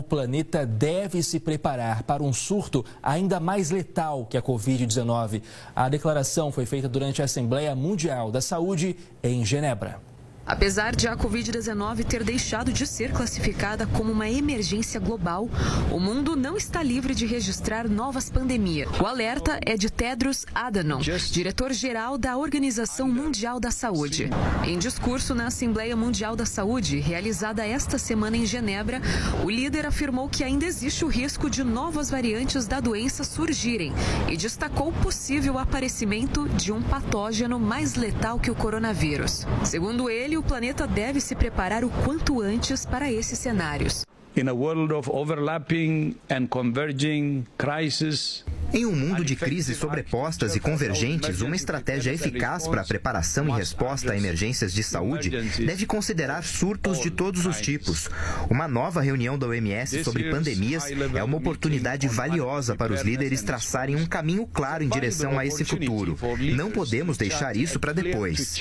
O planeta deve se preparar para um surto ainda mais letal que a Covid-19. A declaração foi feita durante a Assembleia Mundial da Saúde em Genebra. Apesar de a Covid-19 ter deixado de ser classificada como uma emergência global, o mundo não está livre de registrar novas pandemias. O alerta é de Tedros Adhanom, diretor-geral da Organização Mundial da Saúde. Em discurso na Assembleia Mundial da Saúde, realizada esta semana em Genebra, o líder afirmou que ainda existe o risco de novas variantes da doença surgirem e destacou o possível aparecimento de um patógeno mais letal que o coronavírus. Segundo ele, o planeta deve se preparar o quanto antes para esses cenários. In a world of overlapping and converging crises, em um mundo de crises sobrepostas e convergentes, uma estratégia eficaz para a preparação e resposta a emergências de saúde deve considerar surtos de todos os tipos. Uma nova reunião da OMS sobre pandemias é uma oportunidade valiosa para os líderes traçarem um caminho claro em direção a esse futuro. Não podemos deixar isso para depois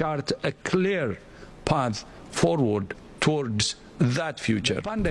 path forward towards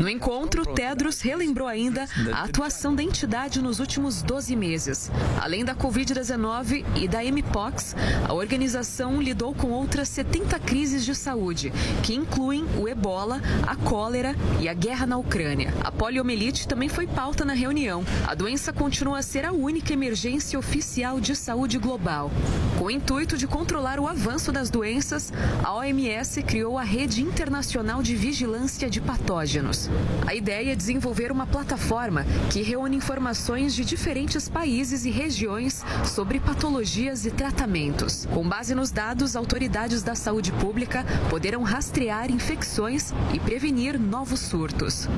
no encontro, Tedros relembrou ainda a atuação da entidade nos últimos 12 meses. Além da Covid-19 e da Mpox, a organização lidou com outras 70 crises de saúde, que incluem o ebola, a cólera e a guerra na Ucrânia. A poliomielite também foi pauta na reunião. A doença continua a ser a única emergência oficial de saúde global. Com o intuito de controlar o avanço das doenças, a OMS criou a Rede Internacional de Vigilância de patógenos. A ideia é desenvolver uma plataforma que reúne informações de diferentes países e regiões sobre patologias e tratamentos. Com base nos dados, autoridades da saúde pública poderão rastrear infecções e prevenir novos surtos.